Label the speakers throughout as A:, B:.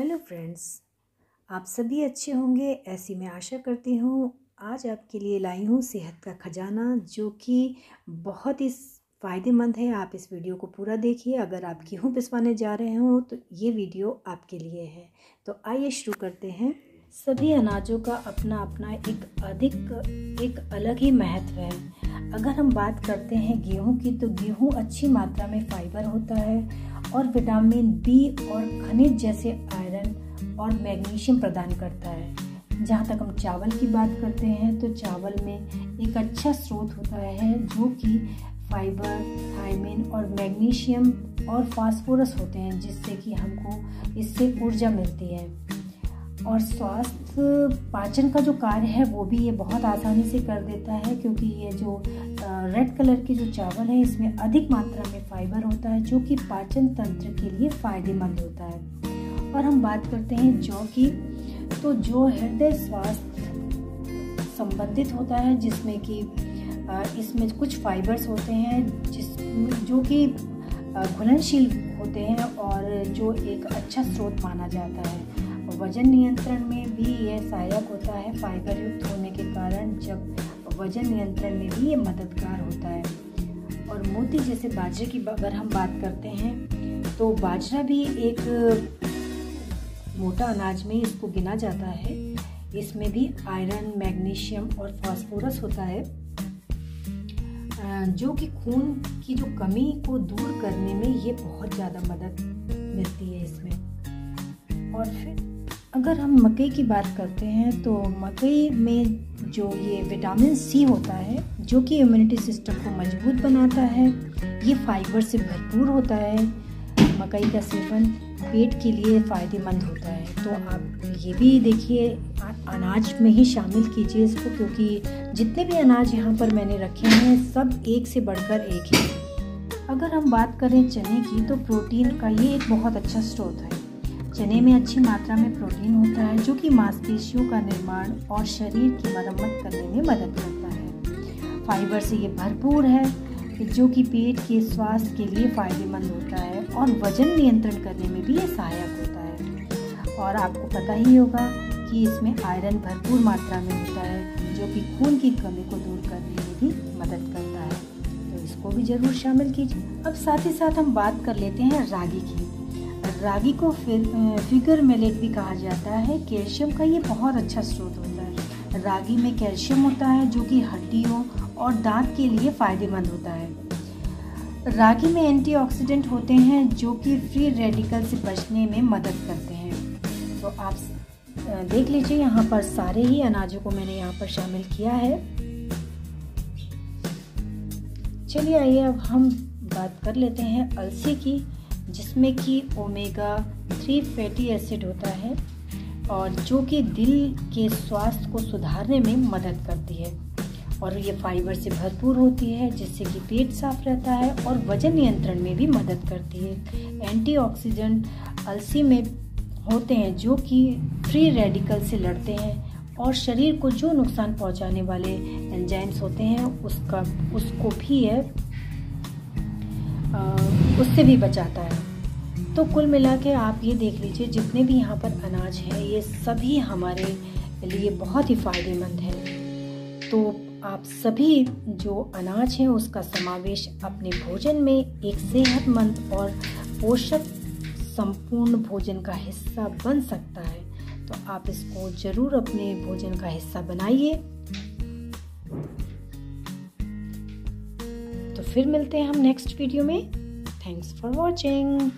A: Hello friends, आप सभी अच्छे होंगे, ऐसी मैं आशा करती हूँ, आज आपके लिए लाई हूँ सेहत का खजाना, जो कि बहुत ही फ़ायदेमंद है। आप इस वीडियो को पूरा देखिए, अगर आप गेहूँ पिसवाने जा रहे हो तो ये वीडियो आपके लिए है। तो आइए शुरू करते हैं। सभी अनाजों का अपना अपना एक अधिक, एक अलग ही महत्व है। अगर हम बात करते हैं गेहूँ की तो गेहूँ अच्छी मात्रा में फाइबर होता है और विटामिन बी और खनिज जैसे आयरन और मैग्नीशियम प्रदान करता है। जहाँ तक हम चावल की बात करते हैं तो चावल में एक अच्छा स्रोत होता है जो कि फाइबर, थायमिन और मैग्नीशियम और फास्फोरस होते हैं, जिससे कि हमको इससे ऊर्जा मिलती है। और स्वास्थ्य पाचन का जो कार्य है, वो भी ये बहुत आसानी से कर देता है, क्योंकि ये जो रेड कलर के जो चावल है, इसमें अधिक मात्रा में फाइबर होता है, जो कि पाचन तंत्र के लिए फ़ायदेमंद होता है। और हम बात करते हैं जौ की। तो जो हृदय स्वास्थ्य संबंधित होता है, जिसमें कि इसमें कुछ फाइबर्स होते हैं, जिस, जो कि घुलनशील होते हैं और जो एक अच्छा स्रोत माना जाता है। वज़न नियंत्रण में भी यह सहायक होता है फाइबर युक्त होने के कारण जब वज़न नियंत्रण में भी ये मददगार होता है। और मोती जैसे बाजरे की अगर हम बात करते हैं तो बाजरा भी एक मोटा अनाज में इसको गिना जाता है। इसमें भी आयरन, मैग्नीशियम और फास्फोरस होता है। जो कि खून की जो कमी को दूर करने में ये बहुत ज़्यादा मदद मिलती है इसमें। और फिर अगर हम मकई की बात करते हैं तो मकई में जो ये विटामिन सी होता है, जो कि इम्यूनिटी सिस्टम को मज़बूत बनाता है, ये फाइबर से भरपूर होता है। मकई का सेवन पेट के लिए फ़ायदेमंद होता है। तो आप ये भी देखिए अनाज में ही शामिल कीजिए इसको, क्योंकि जितने भी अनाज यहाँ पर मैंने रखे हैं, सब एक से बढ़कर एक ही। अगर हम बात करें चने की तो प्रोटीन का ये एक बहुत अच्छा स्रोत है। चने में अच्छी मात्रा में प्रोटीन होता है, जो कि मांसपेशियों का निर्माण और शरीर की मरम्मत करने में मदद करता है। फाइबर से ये भरपूर है जो कि पेट के स्वास्थ्य के लिए फ़ायदेमंद होता है और वज़न नियंत्रण करने में भी ये सहायक होता है। और आपको पता ही होगा कि इसमें आयरन भरपूर मात्रा में होता है जो कि खून की कमी को दूर करने में भी मदद करता है। तो इसको भी ज़रूर शामिल कीजिए। अब साथ ही साथ हम बात कर लेते हैं रागी की। रागी को फिर, फिगर मेलेट भी कहा जाता है। कैल्शियम का ये बहुत अच्छा स्रोत होता है। रागी में कैल्शियम होता है जो कि हड्डियों और दांत के लिए फ़ायदेमंद होता है। रागी में एंटीऑक्सीडेंट होते हैं जो कि फ्री रेडिकल से बचने में मदद करते हैं। तो आप देख लीजिए यहाँ पर सारे ही अनाजों को मैंने यहाँ पर शामिल किया है। चलिए आइए अब हम बात कर लेते हैं अलसी की, जिसमें कि ओमेगा थ्री फैटी एसिड होता है और जो कि दिल के स्वास्थ्य को सुधारने में मदद करती है। और ये फाइबर से भरपूर होती है, जिससे कि पेट साफ़ रहता है और वज़न नियंत्रण में भी मदद करती है। एंटीऑक्सीडेंट अलसी में होते हैं, जो कि फ्री रेडिकल से लड़ते हैं और शरीर को जो नुकसान पहुँचाने वाले एंजाइम्स होते हैं, उसका, उसको भी है उससे भी बचाता है। तो कुल मिला के आप ये देख लीजिए, जितने भी यहाँ पर अनाज हैं, ये सभी हमारे लिए बहुत ही फ़ायदेमंद है। तो आप सभी जो अनाज हैं, उसका समावेश अपने भोजन में एक सेहतमंद और पोषक संपूर्ण भोजन का हिस्सा बन सकता है। तो आप इसको ज़रूर अपने भोजन का हिस्सा बनाइए। तो फिर मिलते हैं हम नेक्स्ट वीडियो में। थैंक्स फॉर वॉचिंग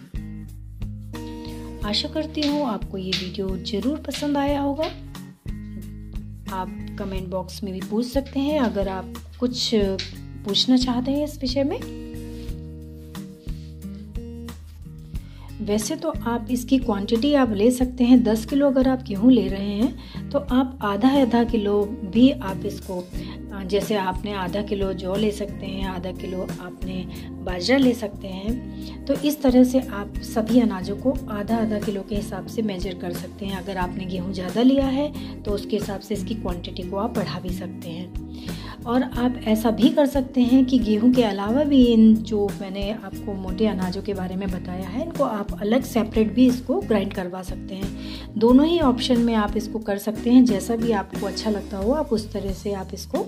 A: आशा करती हूँ आपको ये वीडियो ज़रूर पसंद आया होगा। आप कमेंट बॉक्स में भी पूछ सकते हैं, अगर आप कुछ पूछना चाहते हैं इस विषय में। वैसे तो आप इसकी क्वांटिटी आप ले सकते हैं, दस किलो अगर आप गेहूँ ले रहे हैं तो आप आधा आधा किलो भी आप इसको जैसे आपने आधा किलो जौ ले सकते हैं, आधा किलो आपने बाजरा ले सकते हैं। तो इस तरह से आप सभी अनाजों को आधा आधा किलो के हिसाब से मेजर कर सकते हैं। अगर आपने गेहूँ ज़्यादा लिया है तो उसके हिसाब से इसकी क्वांटिटी को आप बढ़ा भी सकते हैं। और आप ऐसा भी कर सकते हैं कि गेहूँ के अलावा भी इन जो मैंने आपको मोटे अनाजों के बारे में बताया है, इनको आप अलग सेपरेट भी इसको ग्राइंड करवा सकते हैं। दोनों ही ऑप्शन में आप इसको कर सकते हैं, जैसा भी आपको अच्छा लगता हो, आप उस तरह से आप इसको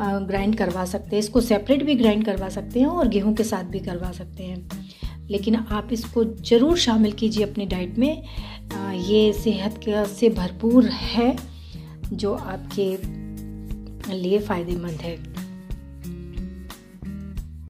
A: ग्राइंड करवा सकते हैं। इसको सेपरेट भी ग्राइंड करवा सकते हैं और गेहूँ के साथ भी करवा सकते हैं। लेकिन आप इसको ज़रूर शामिल कीजिए अपनी डाइट में। ये सेहत से भरपूर है, जो आपके लिए फ़ायदेमंद है।